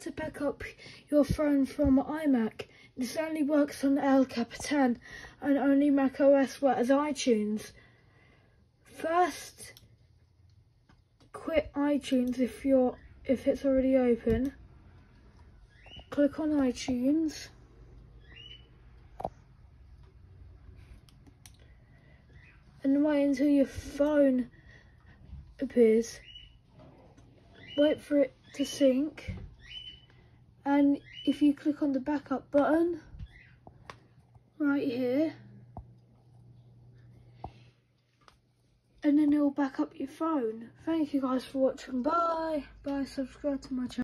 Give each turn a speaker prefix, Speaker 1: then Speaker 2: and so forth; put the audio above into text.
Speaker 1: to back up your phone from iMac. This only works on El Capitan and only Mac OS as iTunes. First, quit iTunes if you're if it's already open. Click on iTunes. And wait until your phone appears. Wait for it to sync. And if you click on the backup button right here, and then it will back up your phone. Thank you guys for watching. Bye. Bye. Subscribe to my channel.